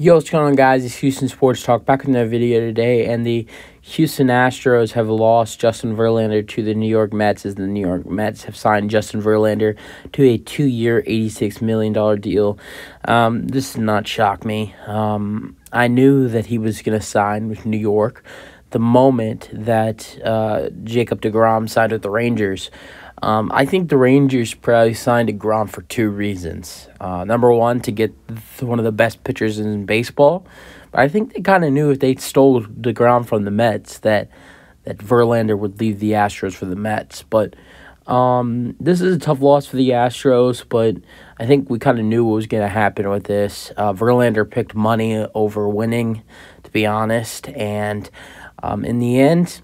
Yo, what's going on, guys? It's Houston Sports Talk back with another video today, and the Houston Astros have lost Justin Verlander to the New York Mets as the New York Mets have signed Justin Verlander to a two-year, $86 million deal. Um, this did not shock me. Um, I knew that he was going to sign with New York the moment that uh, Jacob DeGrom signed with the Rangers. Um, I think the Rangers probably signed DeGrom for two reasons. Uh, number one, to get one of the best pitchers in baseball. But I think they kind of knew if they stole DeGrom from the Mets that that Verlander would leave the Astros for the Mets. But um, this is a tough loss for the Astros, but I think we kind of knew what was going to happen with this. Uh, Verlander picked money over winning, to be honest. And um, in the end,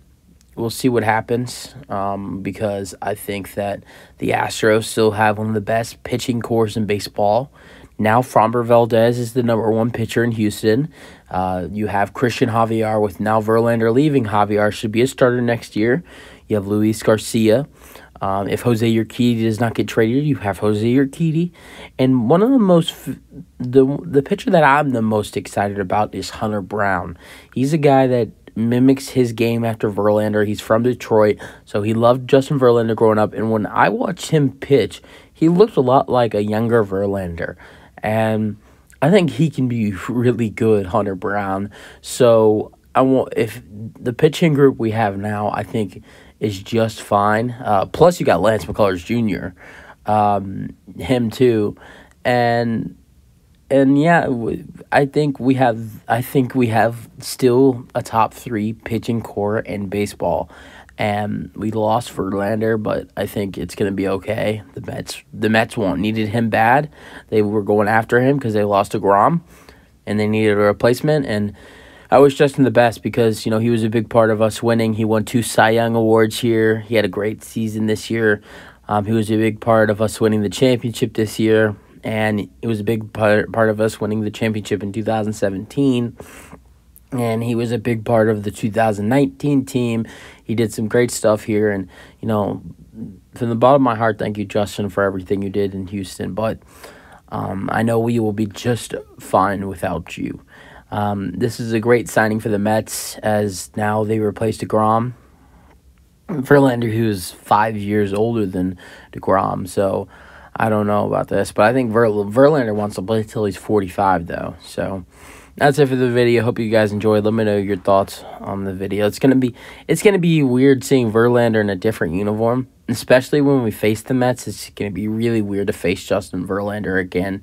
we'll see what happens um, because I think that the Astros still have one of the best pitching cores in baseball. Now, Framber Valdez is the number one pitcher in Houston. Uh, you have Christian Javier with now Verlander leaving. Javier should be a starter next year. You have Luis Garcia. Um, if Jose Urquidy does not get traded, you have Jose Urquidy. And one of the most, the, the pitcher that I'm the most excited about is Hunter Brown. He's a guy that mimics his game after Verlander. He's from Detroit, so he loved Justin Verlander growing up. And when I watched him pitch, he looked a lot like a younger Verlander. And I think he can be really good, Hunter Brown. So I want if the pitching group we have now, I think is just fine. Uh, plus, you got Lance McCullers Jr., um, him too, and and yeah, I think we have. I think we have still a top three pitching core in baseball, and we lost Verlander, but I think it's gonna be okay. The Mets, the Mets won't needed him bad. They were going after him because they lost deGrom, and they needed a replacement. And I wish Justin the best because you know he was a big part of us winning. He won two Cy Young awards here. He had a great season this year. Um, he was a big part of us winning the championship this year and it was a big part, part of us winning the championship in 2017 and he was a big part of the 2019 team. He did some great stuff here and you know from the bottom of my heart thank you justin for everything you did in houston. But um, i know we will be just fine without you. Um, this is a great signing for the mets as now they replaced DeGrom. Verlander, who's five years older than DeGrom, so I don't know about this, but I think Ver- Verlander wants to play till he's 45, though. So that's it for the video. Hope you guys enjoyed. Let me know your thoughts on the video. It's gonna be it's gonna be weird seeing Verlander in a different uniform, especially when we face the Mets. It's gonna be really weird to face Justin Verlander again,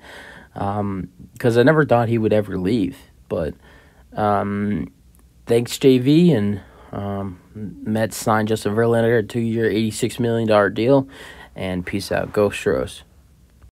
because um, I never thought he would ever leave. But um, thanks JV and um, Mets signed Justin Verlander a two-year, eighty-six million dollar deal and peace out. Go.